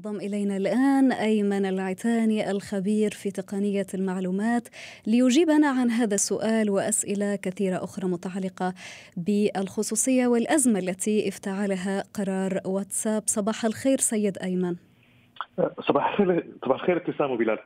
ينضم إلينا الآن أيمن العتاني الخبير في تقنية المعلومات ليجيبنا عن هذا السؤال وأسئلة كثيرة أخرى متعلقة بالخصوصية والأزمة التي افتعلها قرار واتساب. صباح الخير سيد أيمن. صباح الخير صباح الخير ابتسام وبلال.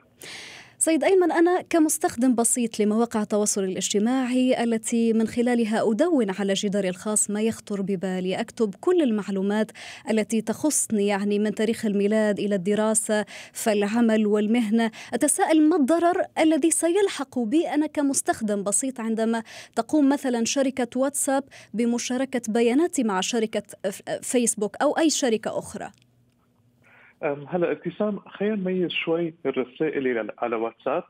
سيد أيمن أنا كمستخدم بسيط لمواقع التواصل الاجتماعي التي من خلالها أدون على جداري الخاص ما يخطر ببالي. أكتب كل المعلومات التي تخصني يعني من تاريخ الميلاد إلى الدراسة فالعمل والمهنة. أتساءل ما الضرر الذي سيلحق بي أنا كمستخدم بسيط عندما تقوم مثلا شركة واتساب بمشاركة بياناتي مع شركة فيسبوك أو أي شركة أخرى؟ هلا ابتسام خلينا نميز شوي الرسائل اللي على واتساب.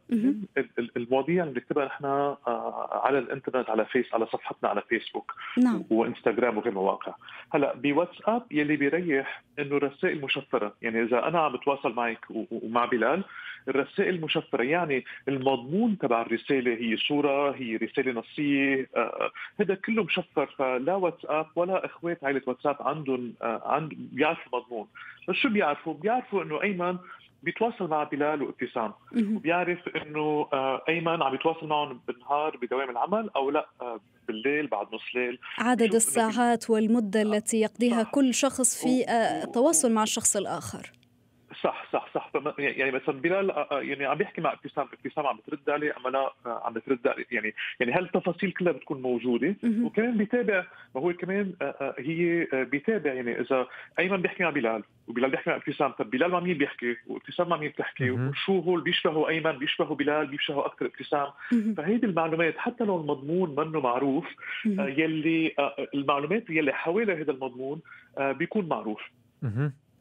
المواضيع اللي بنكتبها نحن آه، على الإنترنت على فيس على صفحتنا على فيسبوك نعم. وإنستغرام وغير مواقع. هلا بواتساب يلي بيريح إنه الرسائل مشفرة. يعني إذا أنا عم بتواصل معك ومع بلال الرسائل مشفرة. يعني المضمون تبع الرسالة هي صورة هي رسالة نصية آه، آه، هذا كله مشفر. فلا واتساب ولا إخوات عائلة واتساب عندهم عند بيعرفوا المضمون. بس شو بيعرفوا؟ بيعرفوا إنه أيمن بيتواصل مع بلال وابتسام. وبيعرف إنه آه، أيمن عم يتواصل معهم بالنهار بدوام العمل أو لا آه، بالليل بعد نص ليل. عدد الساعات والمدة التي يقضيها كل شخص في آه، التواصل مع الشخص الآخر. صح صح صح. يعني مثلا بلال آه، آه، يعني عم بيحكي مع ابتسام ابتسام عم بترد عليه أما لا آه، عم بترد عليه. يعني يعني هالتفاصيل كلها بتكون موجودة؟ وكمان بيتابع ما هو كمان هي بيتابع. يعني إذا أيمن بيحكي مع بلال وبلال بيحكي مع ابتسام طب بلال مع مين بيحكي؟ وابتسام مع مين بتحكي؟ وشو هو بيشبهوا أيمن بيشبهوا بلال بيشبهوا أكثر ابتسام فهيدي المعلومات حتى لو المضمون منه معروف يلي المعلومات يلي حوالي هذا المضمون بيكون معروف.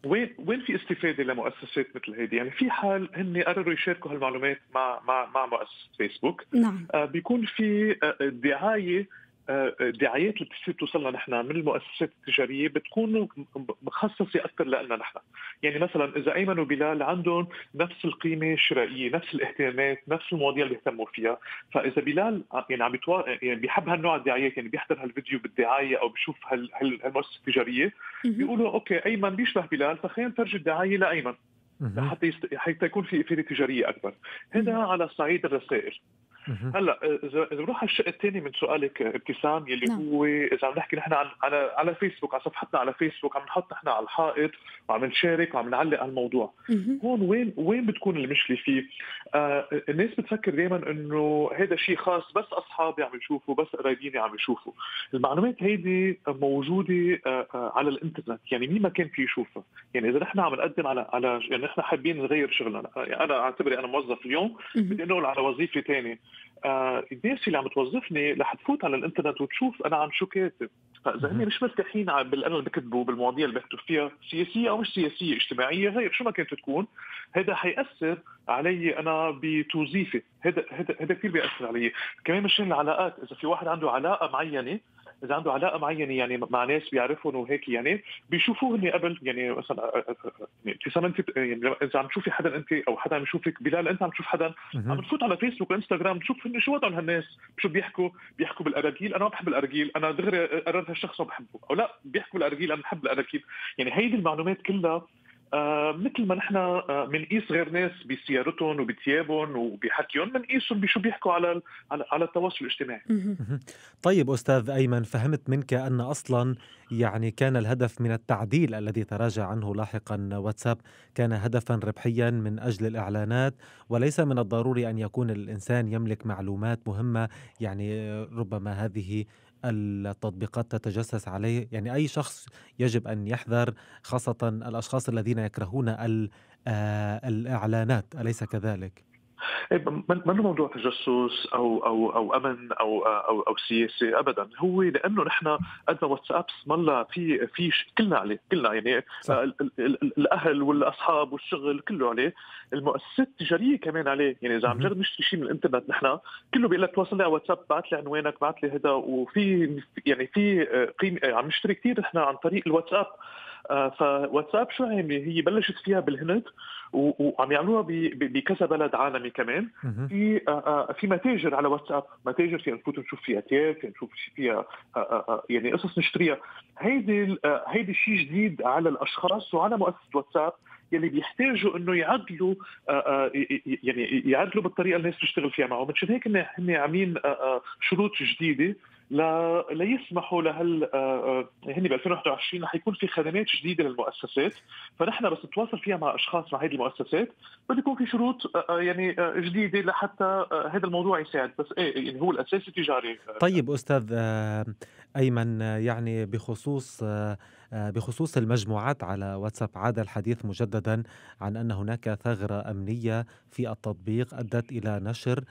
وين وين في استفادة لمؤسسات مثل هذه يعني في حال هن قرروا يشاركوا هالمعلومات مع مع مع مؤسسة فيسبوك نعم. آه بيكون في آه دعاية الدعايات اللي بتصير توصلنا نحن من المؤسسات التجارية بتكون مخصصة أكثر لنا نحن، يعني مثلا إذا أيمن وبلال عندهم نفس القيمة الشرائية، نفس الاهتمامات، نفس المواضيع اللي بيهتموا فيها، فإذا بلال يعني عم بيتو... يعني بيحب هالنوع الدعايات يعني بيحضر هالفيديو بالدعاية أو بيشوف هال... هالمؤسسة التجارية بيقولوا أوكي أيمن بيشبه بلال فخلينا نفرجي الدعاية لأيمن حتى يست... حتى يكون في افاده تجارية أكبر. هذا على صعيد الرسائل. هلا اذا بنروح على الشق الثاني من سؤالك ابتسام يلي نعم. هو إذا عم نحكي نحن عن على على فيسبوك على صفحتنا على فيسبوك عم نحط نحن على الحائط وعم نشارك وعم نعلق على الموضوع. هون وين وين بتكون المشكلة فيه؟ آه الناس بتفكر دائما إنه هذا شيء خاص بس أصحابي عم يشوفوا بس قرايبيني عم يشوفوا. المعلومات هيدي موجودة آه آه على الإنترنت يعني مين ما كان في يشوفها. يعني إذا نحن عم نقدم على على يعني نحن حابين نغير شغلنا. يعني أنا أعتبري أنا موظف اليوم بدي أنقل على وظيفة ثانية آه الناس اللي عم توظفني رح تفوت على الإنترنت وتشوف أنا عن شو كاتب. فاذا هن مش مرتاحين باللي أنا اللي بكتبه بالمواضيع اللي بكتب فيها سياسية أو مش سياسية اجتماعية. غير شو ما كانت تكون هذا حيأثر علي أنا بتوظيفي. هذا هذا هذا كثير بيأثر علي. كمان مشان العلاقات إذا في واحد عنده علاقة معينة إذا عنده علاقة معينة يعني مع ناس بيعرفهم وهيك يعني بيشوفوه هني قبل يعني مثلا ابتسام أنت يعني إذا عم تشوفي حدا أنت أو حدا عم يشوفك بلال أنت عم تشوف حدا عم تفوت على فيسبوك وانستغرام تشوف هن شو وضعهم هالناس شو بيحكوا؟ بيحكوا بالأراجيل أنا ما بحب الأراجيل أنا دغري قررت هالشخص ما بحبه أو لا بيحكوا بالأراجيل أنا بحب الأراجيل. يعني هيدي المعلومات كلها آه مثل ما نحن آه بنقيس غير ناس بسيارتهم وبثيابهم وبحكيهم بنقيسهم بشو بيحكوا على على, على التواصل الاجتماعي. طيب أستاذ أيمن فهمت منك أن أصلا يعني كان الهدف من التعديل الذي تراجع عنه لاحقا واتساب كان هدفا ربحيا من أجل الإعلانات وليس من الضروري أن يكون الإنسان يملك معلومات مهمة يعني ربما هذه التطبيقات تتجسس عليه يعني أي شخص يجب أن يحذر خاصة الأشخاص الذين يكرهون آه، الإعلانات أليس كذلك؟ إيه، ما موضوع تجسس أو أو أو أمن أو أو أو سياسة؟ ابدا. هو لأنه نحن قد واتساب اسم في في كلنا عليه كلنا يعني صح. الأهل والأصحاب والشغل كله عليه. المؤسسات التجارية كمان عليه. يعني إذا عم نجرب نشتري شيء من الإنترنت نحن كله بيقول لك تواصل لي على واتساب بعث لي عنوانك بعث لي هذا. وفي يعني في قيمه عم نشتري كثير نحن عن طريق الواتساب. فواتساب شو عامله هي بلشت فيها بالهند. وعم يعملوها بكذا بلد عالمي كمان. في في متاجر على واتساب. متاجر فينا نفوت نشوف فيها ثياب فينا نشوف فيها يعني قصص نشتريها. هيدي هيدي شيء جديد على الأشخاص وعلى مؤسسة واتساب يلي بيحتاجوا إنه يعدلوا يعني يعدلوا بالطريقة اللي الناس تشتغل فيها معهم مشان هيك هن عاملين شروط جديدة. لا ليسمحوا لهال هن ب 2021 رح يكون في خدمات جديدة للمؤسسات فنحن بس نتواصل فيها مع أشخاص مع هذه المؤسسات بده يكون في شروط يعني جديدة لحتى هذا الموضوع يساعد بس إيه يعني هو الاساس التجاري طيب أستاذ أيمن يعني بخصوص بخصوص المجموعات على واتساب عاد الحديث مجددا عن أن هناك ثغرة أمنية في التطبيق أدت إلى نشر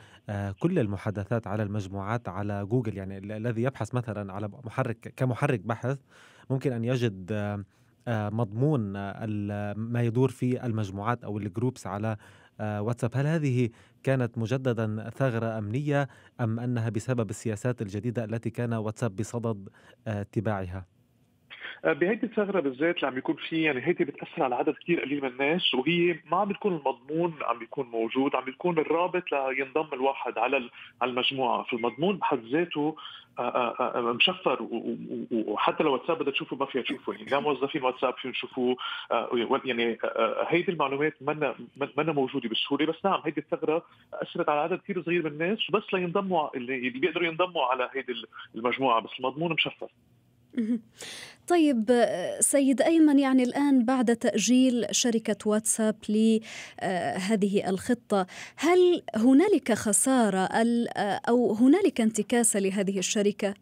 كل المحادثات على المجموعات على جوجل يعني الذي يبحث مثلا على محرك كمحرك بحث ممكن أن يجد مضمون ما يدور في المجموعات أو الجروبس على واتساب هل هذه كانت مجددا ثغرة أمنية أم أنها بسبب السياسات الجديدة التي كان واتساب بصدد اتباعها؟ بهيدي الثغرة بالذات اللي عم بيكون في يعني هيدي بتأثر على عدد كثير قليل من الناس وهي ما عم بتكون المضمون عم بيكون موجود عم بيكون الرابط لينضم الواحد على على المجموعة. فالمضمون بحد ذاته مشفر وحتى لو واتساب بدك تشوفه ما فيها تشوفه. يعني لا موظفين واتساب فيهم يشوفوه. يعني هيدي المعلومات منا منا موجودة بسهولة. بس نعم هيدي الثغرة أثرت على عدد كثير صغير من الناس بس لينضموا اللي بيقدروا ينضموا على هيدي المجموعة. بس المضمون مشفر. طيب سيد أيمن يعني الآن بعد تأجيل شركة واتساب لهذه الخطة هل هنالك خسارة أو هنالك انتكاسة لهذه الشركة؟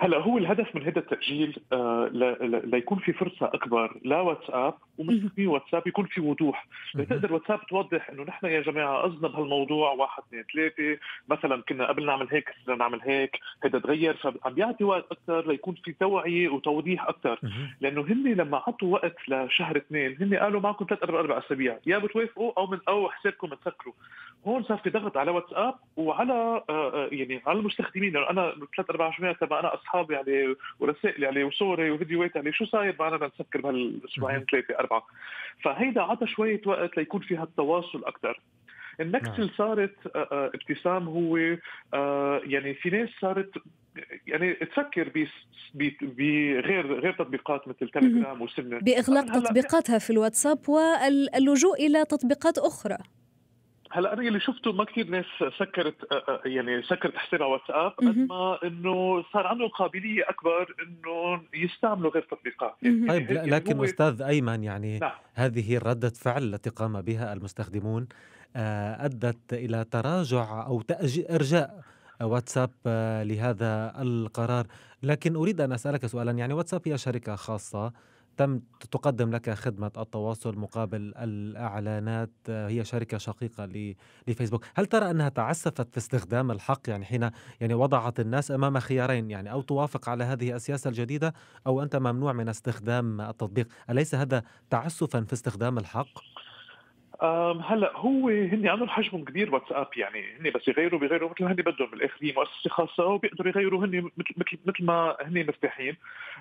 هلا هو الهدف من هذا التأجيل آه ليكون في فرصة أكبر لواتساب ومستخدمي واتساب يكون في وضوح. لتقدر واتساب توضح إنه نحن يا جماعة قصدنا بهالموضوع واحد اثنين ثلاثة مثلا كنا قبل نعمل هيك صرنا نعمل هيك هذا تغير فعم بيعطي وقت أكثر ليكون في توعية وتوضيح أكثر. لأنه هن لما عطوا وقت لشهر اثنين هن قالوا معكم ثلاث أربع أربع أسابيع يا بتوافقوا أو من أو حسابكم تسكروا هون صار في ضغط على واتساب وعلى آه، آه، يعني على المستخدمين. لأنه أنا ثلاث أربع اسابيع تبع أنا أصحابي يعني ورسائل يعني وصوري وفيديوهات يعني شو صاير معنا نسكر بهالأسبوعين ثلاثة أربعة. فهيدا عطى شوية وقت ليكون في هالتواصل أكثر النكسه اللي نعم. صارت آه، ابتسام هو يعني في ناس صارت يعني تفكر بغير غير تطبيقات مثل تليجرام وسنة. بإغلاق تطبيقاتها في الواتساب واللجوء إلى تطبيقات أخرى. هلا أنا اللي شفته ما كثير ناس سكرت يعني سكرت حسابها واتساب قد ما إنه صار عندهم قابلية أكبر إنه يستعملوا غير تطبيقات. يعني طيب يعني لكن أستاذ أيمن يعني نعم. هذه ردة فعل التي قام بها المستخدمون أدت إلى تراجع أو إرجاء واتساب لهذا القرار. لكن أريد أن أسألك سؤالا يعني واتساب هي شركة خاصة تم تقدم لك خدمة التواصل مقابل الإعلانات هي شركة شقيقة لفيسبوك هل ترى أنها تعسفت في استخدام الحق يعني حين يعني وضعت الناس أمام خيارين يعني أو توافق على هذه السياسة الجديدة أو أنت ممنوع من استخدام التطبيق أليس هذا تعسفا في استخدام الحق؟ هلا هو هن عندهم حجمهم كبير واتساب يعني هن بس يغيروا بيغيروا مثل ما هن بدهم بالاخر هي مؤسسة خاصة وبيقدروا يغيروا هن مثل مثل ما هن مرتاحين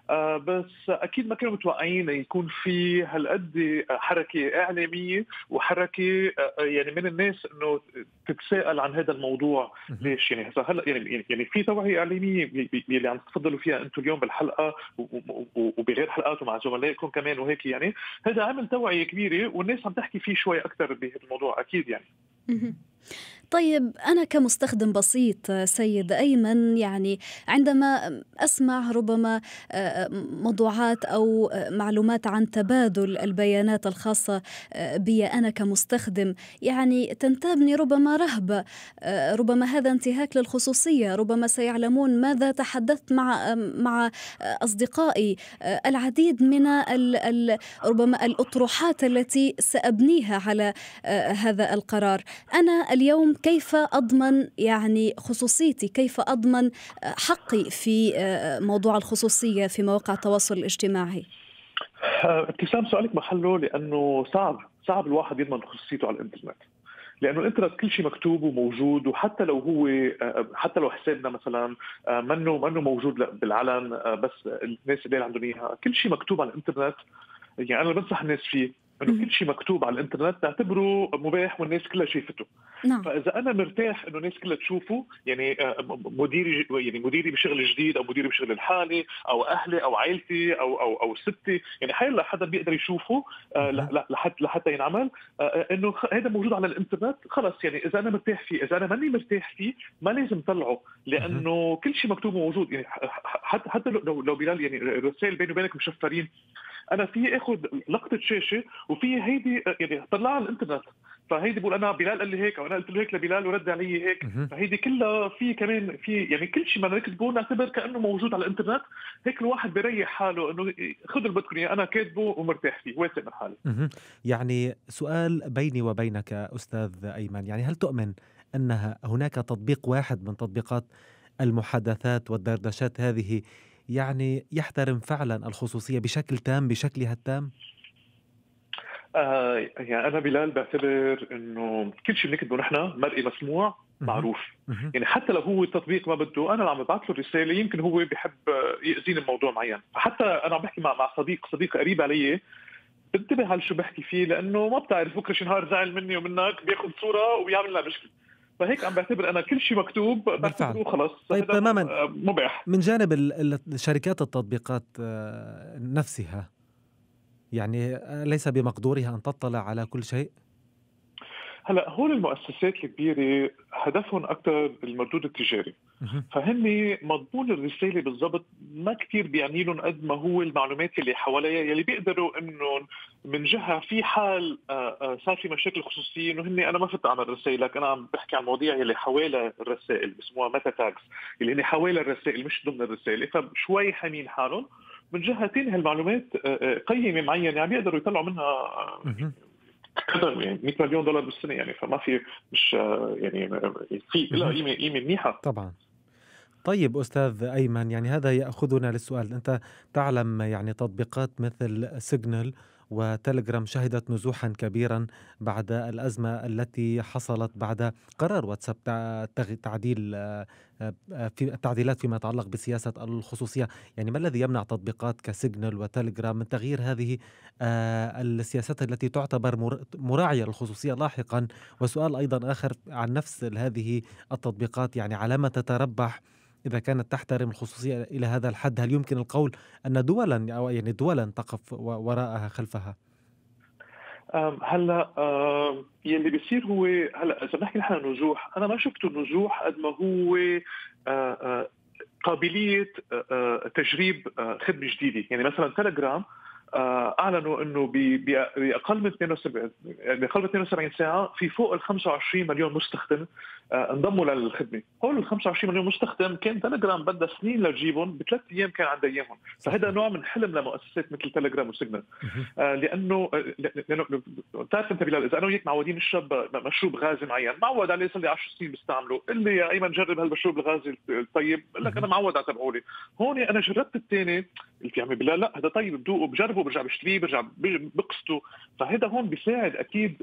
آه بس أكيد ما كانوا متوقعين يكون في هالقد حركة إعلامية وحركة آه يعني من الناس إنه تتساءل عن هذا الموضوع. ليش يعني؟ هلا يعني يعني في توعية إعلامية اللي عم تفضلوا فيها أنتم اليوم بالحلقة وبغير حلقات ومع زملائكم كمان وهيك يعني. هذا عمل توعية كبيرة والناس عم تحكي فيه شوي أكثر بهذا الموضوع أكيد يعني. طيب أنا كمستخدم بسيط سيد أيمن يعني عندما أسمع ربما موضوعات أو معلومات عن تبادل البيانات الخاصة بي أنا كمستخدم يعني تنتابني ربما رهبة ربما هذا انتهاك للخصوصية ربما سيعلمون ماذا تحدثت مع مع أصدقائي العديد من ربما الأطروحات التي سأبنيها على هذا القرار. أنا اليوم كيف أضمن يعني خصوصيتي؟ كيف أضمن حقي في موضوع الخصوصية في مواقع التواصل الاجتماعي؟ ابتسام سؤالك محله لأنه صعب صعب الواحد يضمن خصوصيته على الإنترنت. لأنه الإنترنت كل شيء مكتوب وموجود وحتى لو هو حتى لو حسابنا مثلا منه منه موجود بالعلن بس الناس اللي عندهم إياها كل شيء مكتوب على الإنترنت. يعني أنا بنصح الناس فيه إنه كل شيء مكتوب على الإنترنت تعتبره مباح والناس كلها شايفته. نعم. فإذا أنا مرتاح إنه الناس كلها تشوفه يعني آه، مديري يعني مديري بشغل جديد أو مديري بشغل الحالي أو أهلي أو عائلتي أو أو أو ستي يعني حيلا حدا بيقدر يشوفه آه، لحتى لحتى ينعمل. آه، إنه هذا موجود على الإنترنت خلص يعني إذا أنا مرتاح فيه إذا أنا ماني مرتاح فيه ما لازم طلعه لأنه كل شيء مكتوب موجود يعني حتى حتى لو لو بلال يعني الرسائل بيني وبينك مشفرين. أنا في اخذ لقطة شاشة وفي هيدي يعني طلعها على الإنترنت. فهيدي بقول أنا بلال قال لي هيك أو أنا قلت له هيك لبلال ورد علي هيك. فهيدي كلها في كمان في يعني كل شيء ما نكتبه نعتبر كأنه موجود على الإنترنت. هيك الواحد بيريح حاله إنه خذوا اللي بدكم أنا كاتبه ومرتاح فيه واثق من حالي. يعني سؤال بيني وبينك أستاذ أيمن يعني هل تؤمن ان هناك تطبيق واحد من تطبيقات المحادثات والدردشات هذه يعني يحترم فعلا الخصوصية بشكل تام بشكلها التام؟ آه يعني أنا بلال بعتبر إنه كل شيء بنكتبه نحن مرئي مسموع معروف. يعني حتى لو هو التطبيق ما بده أنا عم ببعث له رساله يمكن هو بحب يأذيني بموضوع معين. فحتى أنا عم بحكي مع مع صديق صديق قريب علي بنتبه على شو بحكي فيه لأنه ما بتعرف بكرة شي نهار زعل مني ومنك بياخذ صورة وبيعمل لها مشكلة. فهيك عم بعتبر أنا كل شيء مكتوب بعتبره خلص. طيب تماما. مباح. من جانب شركات التطبيقات آه، نفسها يعني ليس بمقدورها أن تطلع على كل شيء؟ هلأ هول المؤسسات الكبيرة هدفهم أكثر المردود التجاري. فهن مضمون الرسالة بالضبط ما كثير بيعني لهم قد ما هو المعلومات اللي حواليها يلي بيقدروا إنهم من جهة في حال آه، آه، صار في مشاكل خصوصية إنه هن أنا ما فت أعمل رسائلك أنا عم بحكي عن مواضيع يلي حوالي الرسائل بسموها ميتا تاكس اللي هن حوالي الرسائل مش ضمن الرساله فشوي حامين حالهم من جهه ثانية هالمعلومات آه، قيمة معينة عم يقدروا يطلعوا منها كذا يعني 100 مليون دولار بالسنة يعني فما في مش يعني في لها قيمة قيمة منيحة. طبعا. طيب أستاذ أيمن يعني هذا يأخذنا للسؤال أنت تعلم يعني تطبيقات مثل سيجنال وتليجرام شهدت نزوحا كبيرا بعد الأزمة التي حصلت بعد قرار واتساب تعديل آه، في التعديلات فيما يتعلق بسياسة الخصوصية، يعني ما الذي يمنع تطبيقات كسيجنال وتليجرام من تغيير هذه آه، السياسات التي تعتبر مراعية للخصوصية لاحقا؟ وسؤال أيضا آخر عن نفس هذه التطبيقات يعني على ما تتربح إذا كانت تحترم الخصوصية إلى هذا الحد هل يمكن القول أن دولا أو يعني دولا تقف وراءها خلفها؟ هلأ يلي بيصير هو هلأ إذا بنحكي نحن نجوح أنا ما شفته نجوح قد ما هو قابلية تجريب خدمة جديدة يعني مثلا تليجرام أعلنوا إنه بأقل من 72 بأقل من 72 ساعة في فوق ال 25 مليون مستخدم آه، انضموا للخدمة، هول ال 25 مليون مستخدم كان تليجرام بدها سنين لتجيبهم بثلاث أيام كان عندها إياهم، فهذا نوع من حلم لمؤسسات مثل تليجرام وسيجنال. آه، لأنه لأنه بتعرف أنت بلال إذا أنا وياك معودين نشرب مشروب غازي معين، معود عليه صار لي 10 سنين بستعمله، قل لي يا أيمن جرب هالمشروب الغازي الطيب، بقول لك أنا معود على تبعولي، هون أنا جربت الثاني. قلت يا عمي بلال لا هذا طيب بذوقه بجربه. برجع بشتريه برجع بقسطه. فهذا هون بيساعد أكيد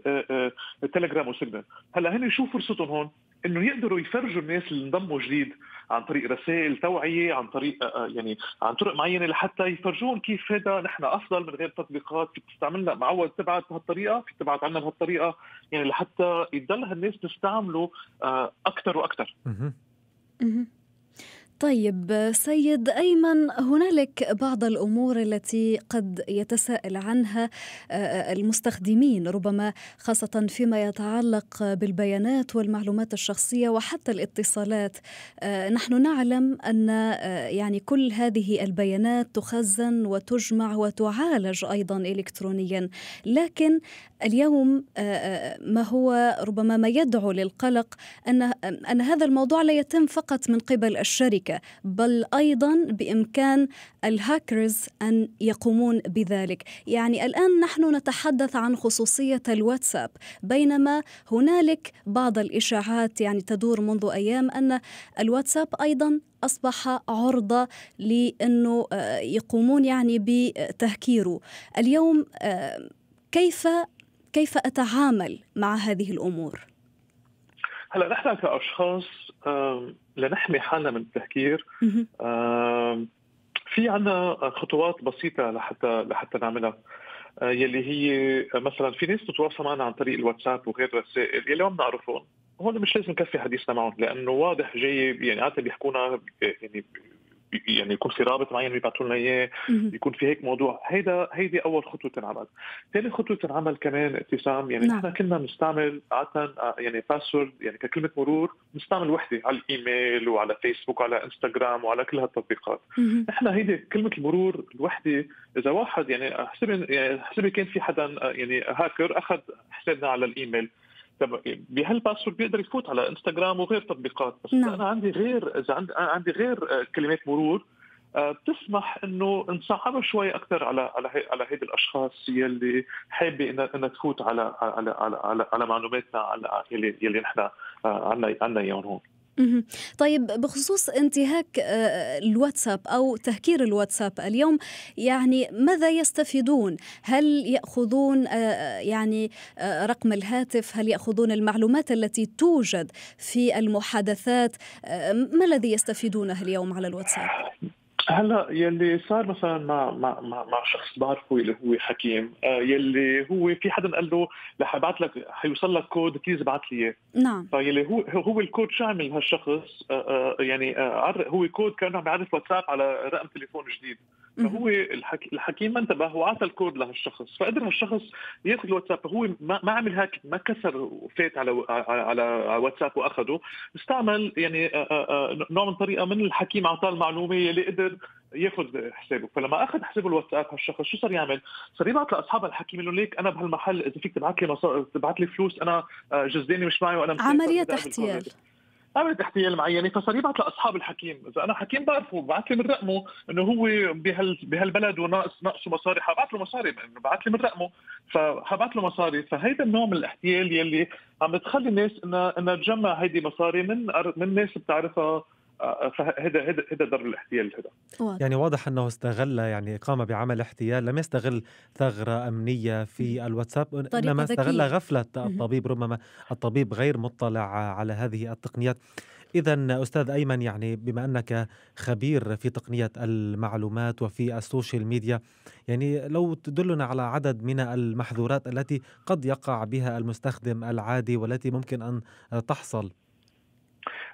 تليجرام وسيجنال هلأ هن شو فرصتهم هون؟ إنه يقدروا يفرجوا الناس اللي انضموا جديد عن طريق رسائل توعية عن طريق يعني عن طرق معينة لحتى يفرجون كيف هذا نحن أفضل من غير تطبيقات. في تستعملنا معود تبعت بهالطريقة في تبعت عنا بهالطريقة. يعني لحتى يضل هالناس تستعملوا أكثر وأكثر طيب سيد أيمن هنالك بعض الأمور التي قد يتساءل عنها آه، المستخدمين ربما خاصة فيما يتعلق بالبيانات والمعلومات الشخصية وحتى الاتصالات. آه، نحن نعلم أن آه، يعني كل هذه البيانات تخزن وتجمع وتعالج أيضا الكترونيا. لكن اليوم ما هو ربما ما يدعو للقلق أن أن هذا الموضوع لا يتم فقط من قبل الشركة. بل أيضا بإمكان الهاكرز أن يقومون بذلك. يعني الآن نحن نتحدث عن خصوصية الواتساب بينما هنالك بعض الإشاعات يعني تدور منذ أيام أن الواتساب أيضا أصبح عرضة لأنه آه، يقومون يعني بتهكيره. اليوم آه، كيف كيف أتعامل مع هذه الأمور؟ هلا نحن كأشخاص لنحمي حالنا من التهكير. في عنا خطوات بسيطة لحتى لحتى نعملها. آه، يلي هي مثلا في ناس تتواصل معنا عن طريق الواتساب وغير الرسائل يلي ما بنعرفهم. هون مش لازم نكفي حديثنا معهم لأنه واضح جاي يعني عادة بيحكونا يعني يعني يكون في رابط معين بيبعثوا لنا إياه يكون في هيك موضوع. هيدا هيدي أول خطوة تنعمل ثاني خطوة تنعمل كمان ابتسام يعني نعم. نحن كنا بنستعمل عادة آه، يعني password يعني ككلمة مرور بنستعمل وحدة على الإيميل وعلى فيسبوك وعلى انستغرام وعلى كل هالتطبيقات. نحن هيدي كلمة المرور الوحدة إذا واحد يعني حسبي يعني حسبي كان في حدا آه، يعني هاكر أخذ حسابنا على الإيميل. بهال password بيقدر يفوت على إنستغرام وغير تطبيقات؟ بس نعم. أنا عندي غير إذا عندي عندي غير آه، كلمات مرور. آه، بتسمح إنه نصعبها شوي أكثر على على على هيدي الأشخاص يلي حابة انها إنها تفوت على على على على, على معلوماتنا على يلي يلي نحن عندنا عندنا إياهم هون. طيب بخصوص انتهاك آه، الواتساب أو تهكير الواتساب اليوم يعني ماذا يستفيدون؟ هل يأخذون آه، يعني آه، رقم الهاتف؟ هل يأخذون المعلومات التي توجد في المحادثات؟ ما الذي يستفيدونه اليوم على الواتساب؟ هلا يلي صار مثلا مع مع مع, مع شخص بعرفه اللي هو حكيم آه يلي هو في حدا قال له رح أبعث لك حيوصل لك code please ابعث لي إياه. نعم. فيلي هو هو الكود شو عمل هالشخص؟ آه آه يعني هو كود كأنه عم يعرف واتساب على رقم تليفون جديد. فهو الحكيم ما انتبه وعطى الكود لهالشخص فقدر هالشخص ياخذ الواتساب هو ما, ما عمل هاك ما كسر وفات على على واتساب واخذه استعمل يعني آه، آه، آه، نوع من طريقة من الحكيم اعطاه المعلومة اللي قدر ياخذ حسابه. فلما أخذ حساب الواتساب هالشخص شو صار يعمل؟ صار يبعث لأصحاب الحكيم يقول ليك أنا بهالمحل إذا فيك تبعث لي مصار... تبعث لي فلوس أنا جزداني مش معي وأنا عملية احتيال عملت احتيال معينه فصار يبعث لأصحاب الحكيم، إذا أنا حكيم بعرفه بعث لي من رقمه إنه هو بهال بهالبلد وناقص ناقصه مصاري حبعث له مصاري إنه بعث لي من رقمه فحبعث له مصاري. فهيدا النوع من الاحتيال يلي عم بتخلي الناس انها إنها تجمع هيدي مصاري من من ناس بتعرفها فهذا هذا هذا ضرب الاحتيال هذا. يعني واضح أنه استغل يعني قام بعمل احتيال لم يستغل ثغرة أمنية في الواتساب إنما استغل غفلة الطبيب ربما الطبيب غير مطلع على هذه التقنيات. إذا أستاذ أيمن يعني بما أنك خبير في تقنية المعلومات وفي السوشيال ميديا يعني لو تدلنا على عدد من المحظورات التي قد يقع بها المستخدم العادي والتي ممكن أن تحصل.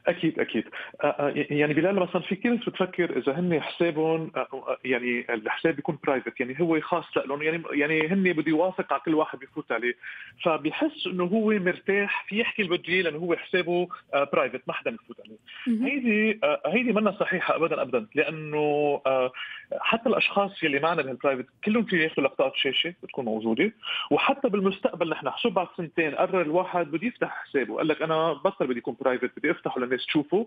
أكيد أكيد. آه، آه، يعني بلال مثلا في كثير ناس بتفكر إذا هن حسابهم آه، يعني الحساب بيكون private يعني هو خاص لهم يعني يعني هن بده يوافق على كل واحد بيفوت عليه. فبيحس إنه هو مرتاح في يحكي اللي بده لأنه هو حسابه private ما حدا بيفوت عليه. هيدي هيدي منا صحيحة ابدا ابدا لأنه حتى الأشخاص يلي معنا بهال private كلهم في ياخذوا لقطات شاشة بتكون موجودة. وحتى بالمستقبل نحن شو بعد سنتين قرر الواحد بده يفتح حسابه قال لك أنا بطل بدي يكون private بدي أفتحه للناس تشوفه.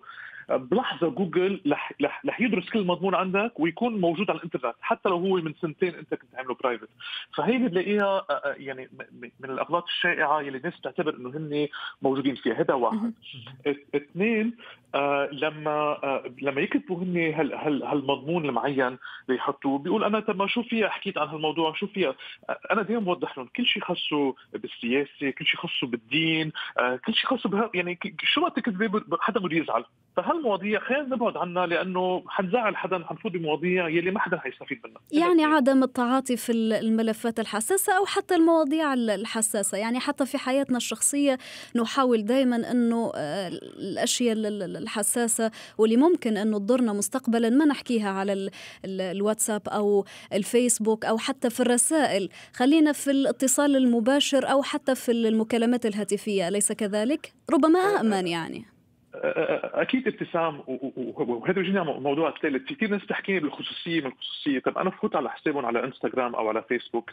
بلحظة جوجل رح رح يدرس كل المضمون عندك ويكون موجود على الإنترنت حتى لو هو من سنتين أنت كنت عامله private فهي بتلاقيها آه، آه، يعني من الاغلاط الشائعة يلي الناس بتعتبر إنه هن موجودين فيها. هذا واحد. اثنين آه لما آه لما يكتبوا هن هال هال هالمضمون المعين اللي يحطوه بيقول أنا طب ما شو فيها؟ حكيت عن هالموضوع شو فيها؟ أنا دائما بوضح لهم كل شيء خاصه بالسياسة كل شيء خاصه بالدين آه كل شيء خاصه بها يعني شو ما تكتبي حدا بده يزعل. فهالمواضيع خلينا نبعد عنها لأنه حنزعل حدا حنفوت بمواضيع يلي ما حدا حيستفيد منها. يعني عدم التعاطي في الملفات الحساسة أو حتى المواضيع الحساسة. يعني حتى في حياتنا الشخصية نحاول دائما إنه آه، الأشياء الحساسة واللي ممكن إنه تضرنا مستقبلا ما نحكيها على الواتساب أو الفيسبوك أو حتى في الرسائل. خلينا في الاتصال المباشر أو حتى في المكالمات الهاتفية. أليس كذلك؟ ربما آمن يعني. أكيد ابتسام وهذا بيجينا موضوع الثالث في كثير ناس بتحكيني بالخصوصية من الخصوصية. طب أنا بفوت على حسابهم على إنستغرام أو على فيسبوك.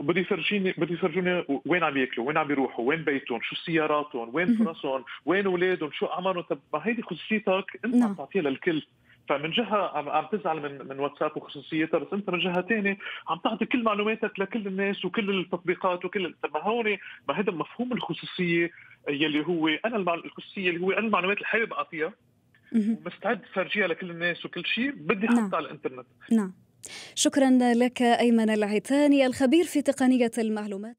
بده يفرجيني بده يفرجوني وين عم يأكلوا وين عم يروحوا وين بيتهم شو سياراتهم وين فرصهم وين اولادهم شو اعمارهم طب ما هيدي خصوصيتك أنت عم نعم. تعطيها للكل. فمن جهة عم تزعل من من واتساب وخصوصيتها بس أنت من جهة ثانية عم تعطي كل معلوماتك لكل الناس وكل التطبيقات وكل طب ما هون ما هذا مفهوم الخصوصية. يلي هو أنا الخصوصيه اللي هو أنا المعلومات اللي حابب اعطيها ومستعد فرجيها لكل الناس وكل شيء. بدي أحطها نعم. على الإنترنت. نعم. شكرا لك أيمن العيتاني الخبير في تقنية المعلومات.